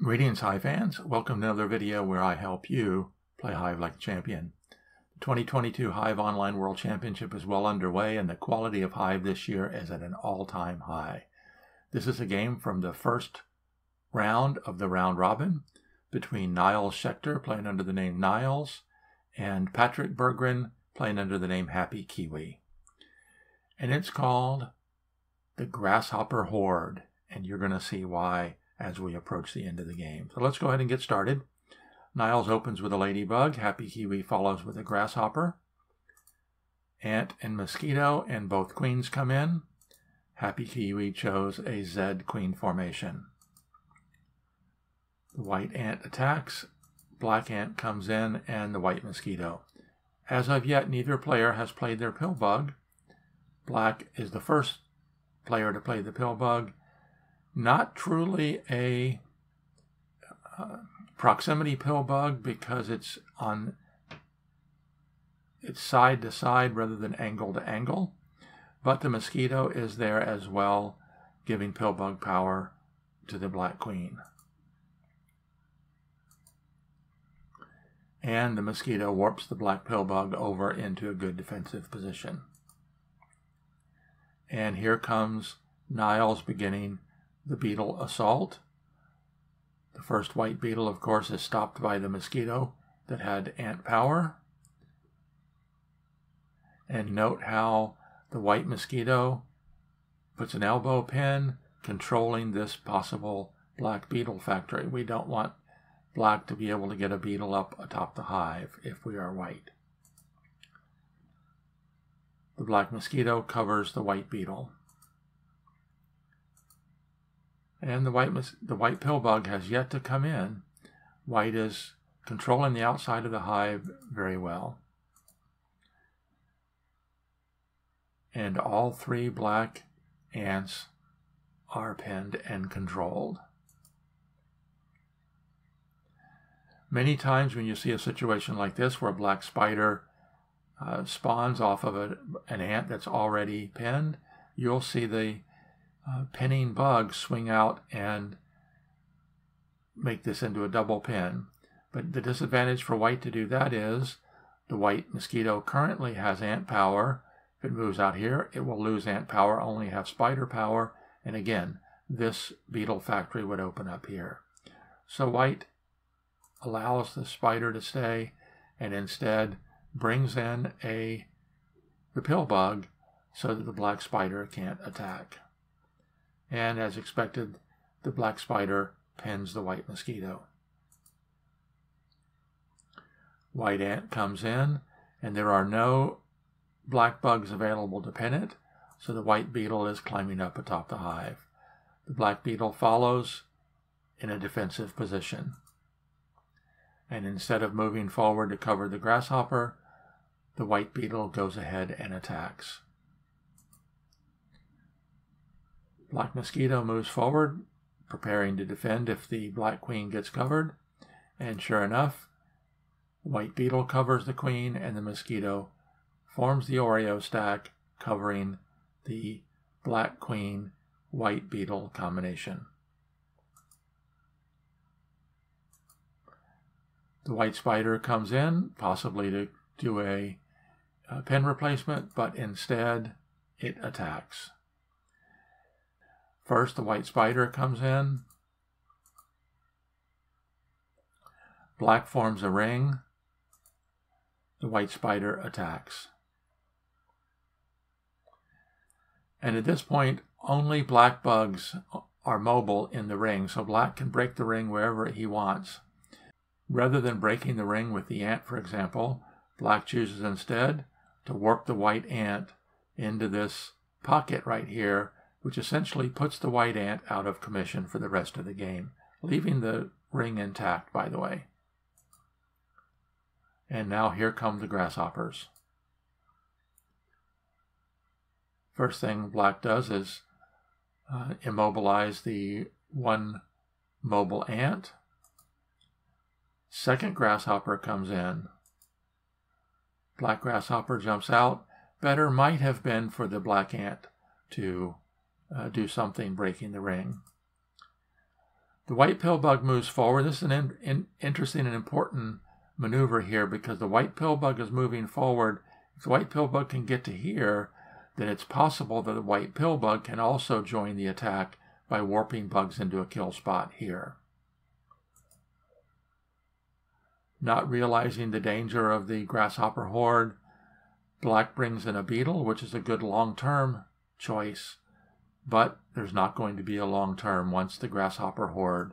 Greetings, Hive fans. Welcome to another video where I help you play Hive like a champion. The 2022 Hive Online World Championship is well underway, and the quality of Hive this year is at an all-time high. This is a game from the first round of the round robin between Niles Schechter, playing under the name neighlles, and Patrick Berggren, playing under the name Happy Kiwi. And it's called the Grasshopper Hoard, and you're going to see why as we approach the end of the game. So let's go ahead and get started. Niles opens with a ladybug. Happy Kiwi follows with a grasshopper. Ant and mosquito and both queens come in. Happy Kiwi chose a Z queen formation. The white ant attacks. Black ant comes in and the white mosquito. As of yet, neither player has played their pill bug. Black is the first player to play the pill bug not truly a uh, proximity pill bug because it's on it's side to side rather than angle to angle, but the mosquito is there as well, giving pill bug power to the black queen. And the mosquito warps the black pill bug over into a good defensive position. And here comes Niles beginning the beetle assault. The first white beetle, of course, is stopped by the mosquito that had ant power. And note how the white mosquito puts an elbow pin controlling this possible black beetle factory. We don't want black to be able to get a beetle up atop the hive if we are white. The black mosquito covers the white beetle. And the white, the white pill bug has yet to come in. White is controlling the outside of the hive very well. And all three black ants are pinned and controlled. Many times when you see a situation like this where a black spider uh, spawns off of a, an ant that's already pinned, you'll see the uh, pinning bug swing out and make this into a double pin. But the disadvantage for white to do that is the white mosquito currently has ant power. If it moves out here, it will lose ant power, only have spider power. And again, this beetle factory would open up here. So white allows the spider to stay and instead brings in a pill bug so that the black spider can't attack and as expected, the black spider pins the white mosquito. White ant comes in, and there are no black bugs available to pin it, so the white beetle is climbing up atop the hive. The black beetle follows in a defensive position. And instead of moving forward to cover the grasshopper, the white beetle goes ahead and attacks. Black Mosquito moves forward, preparing to defend if the Black Queen gets covered. And sure enough, White Beetle covers the Queen, and the Mosquito forms the Oreo stack, covering the Black Queen White Beetle combination. The White Spider comes in, possibly to do a, a pin replacement, but instead it attacks. First, the white spider comes in. Black forms a ring. The white spider attacks. And at this point, only black bugs are mobile in the ring, so black can break the ring wherever he wants. Rather than breaking the ring with the ant, for example, black chooses instead to warp the white ant into this pocket right here which essentially puts the white ant out of commission for the rest of the game, leaving the ring intact, by the way. And now here come the grasshoppers. First thing black does is uh, immobilize the one mobile ant. Second grasshopper comes in. Black grasshopper jumps out. Better might have been for the black ant to uh, do something breaking the ring. The white pill bug moves forward. This is an in, in, interesting and important maneuver here because the white pill bug is moving forward. If the white pill bug can get to here, then it's possible that the white pill bug can also join the attack by warping bugs into a kill spot here. Not realizing the danger of the grasshopper hoard, Black brings in a beetle, which is a good long-term choice, but there's not going to be a long-term once the grasshopper hoard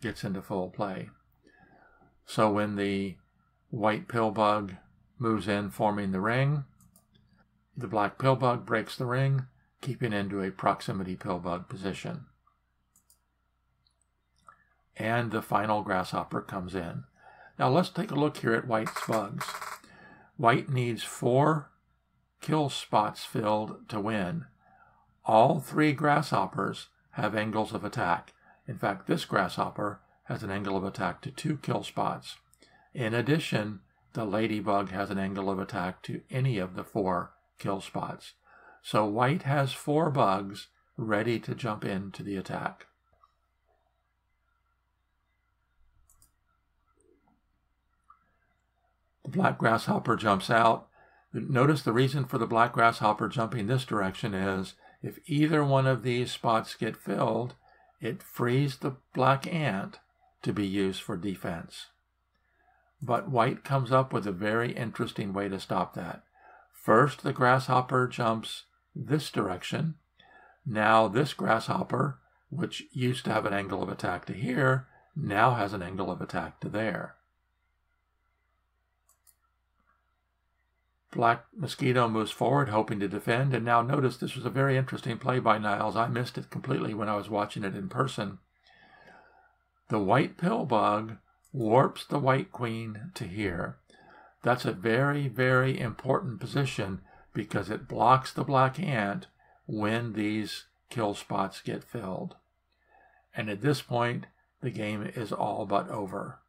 gets into full play. So when the white pill bug moves in forming the ring, the black pill bug breaks the ring, keeping into a proximity pill bug position. And the final grasshopper comes in. Now let's take a look here at white's bugs. White needs four kill spots filled to win. All three grasshoppers have angles of attack. In fact, this grasshopper has an angle of attack to two kill spots. In addition, the ladybug has an angle of attack to any of the four kill spots. So white has four bugs ready to jump into the attack. The black grasshopper jumps out. Notice the reason for the black grasshopper jumping this direction is if either one of these spots get filled, it frees the black ant to be used for defense. But white comes up with a very interesting way to stop that. First, the grasshopper jumps this direction. Now this grasshopper, which used to have an angle of attack to here, now has an angle of attack to there. Black Mosquito moves forward, hoping to defend, and now notice this was a very interesting play by Niles. I missed it completely when I was watching it in person. The white pill bug warps the white queen to here. That's a very, very important position because it blocks the black ant when these kill spots get filled. And at this point, the game is all but over.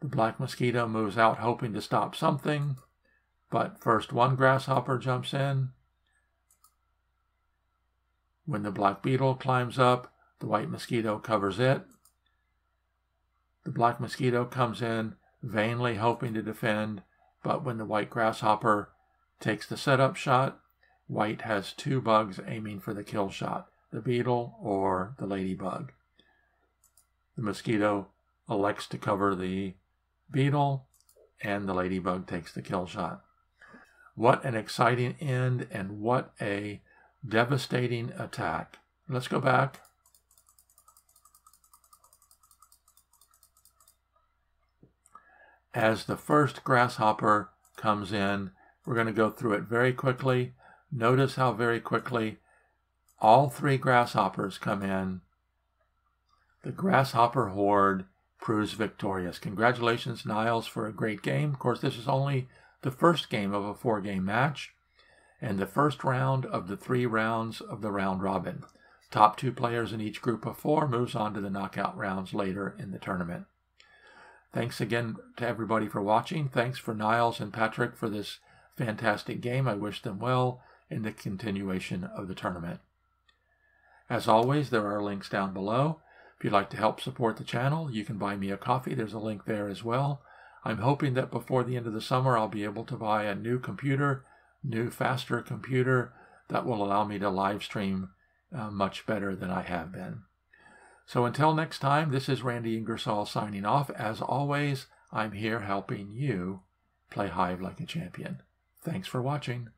The black mosquito moves out hoping to stop something, but first one grasshopper jumps in. When the black beetle climbs up, the white mosquito covers it. The black mosquito comes in, vainly hoping to defend, but when the white grasshopper takes the setup shot, white has two bugs aiming for the kill shot, the beetle or the ladybug. The mosquito elects to cover the beetle, and the ladybug takes the kill shot. What an exciting end and what a devastating attack. Let's go back. As the first grasshopper comes in, we're going to go through it very quickly. Notice how very quickly all three grasshoppers come in. The grasshopper hoard proves victorious. Congratulations, Niles, for a great game. Of course, this is only the first game of a four game match and the first round of the three rounds of the round robin. Top two players in each group of four moves on to the knockout rounds later in the tournament. Thanks again to everybody for watching. Thanks for Niles and Patrick for this fantastic game. I wish them well in the continuation of the tournament. As always, there are links down below. If you'd like to help support the channel, you can buy me a coffee. There's a link there as well. I'm hoping that before the end of the summer, I'll be able to buy a new computer, new, faster computer that will allow me to live stream uh, much better than I have been. So until next time, this is Randy Ingersoll signing off. As always, I'm here helping you play Hive like a champion. Thanks for watching.